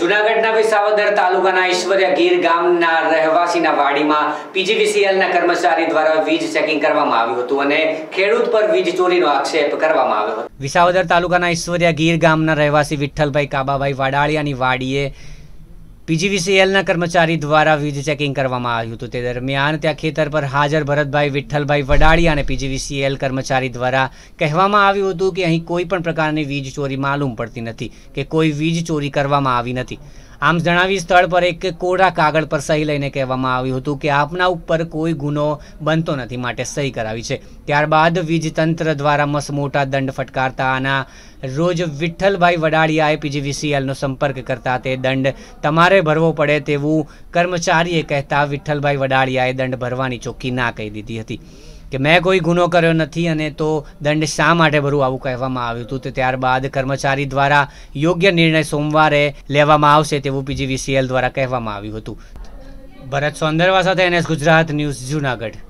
જુનાગઢના વિસાવદર તાલુકાના ઈશ્વર્યા ગીર ગામના રહેવાસીના વાડીમાં પીજીવીસીએલના કર્મચારી દ્વારા વીજ ચેકિંગ કરવામાં આવ્યું હતું અને ખેડૂત પર વીજ ચોરીનો આક્ષેપ કરવામાં આવ્યો હતો. વિસાવદર તાલુકાના ઈશ્વર્યા ગીર ગામના રહેવાસી વિઠ્ઠલભાઈ કાબાભાઈ વાડાળિયાની વાડીએ પીજીવીસીએલના કર્મચારી દ્વારા વીજ ચેકિંગ કરવામાં આવ્યું હતું. તે દરમિયાન ત્યાં ખેતર પર હાજર ભરતભાઈ, વિઠ્ઠલભાઈ વડાળી અને પીજીવીસીએલ કર્મચારી દ્વારા કહેવામાં આવ્યું હતું કે અહીં કોઈ પણ પ્રકારની વીજ ચોરી માલુમ પડતી નથી, કે કોઈ વીજ ચોરી કરવામાં આવી નથી. આમ જણાવી સ્થળ પર એક કોરા કાગળ પર સહી લઈને કહેવામાં આવ્યું હતું કે આપના ઉપર કોઈ ગુનો બનતો નથી માટે સહી કરાવી છે. ત્યારબાદ વીજ તંત્ર દ્વારા મસ મોટા દંડ ફટકારતા આના રોજ વિઠ્ઠલભાઈ વડાળિયાએ પીજીવીસીએલનો સંપર્ક કરતા તે દંડ તમારે ભરવો પડે તેવું કર્મચારીએ કહેતા વિઠ્ઠલભાઈ વડાળિયાએ દંડ ભરવાની ચોખ્ખી ના કહી દીધી હતી. કે મેં કોઈ ગુનો કર્યો નથી અને તો દંડ શા માટે ભરવું આવું કહેવામાં આવ્યું હતું તો ત્યારબાદ કર્મચારી દ્વારા યોગ્ય નિર્ણય સોમવારે લેવામાં આવશે તેવું પીજીવીસીએલ દ્વારા કહેવામાં આવ્યું હતું. ભરત સોંદરવા સાથે એનએસ ગુજરાત ન્યૂઝ જુનાગઢ.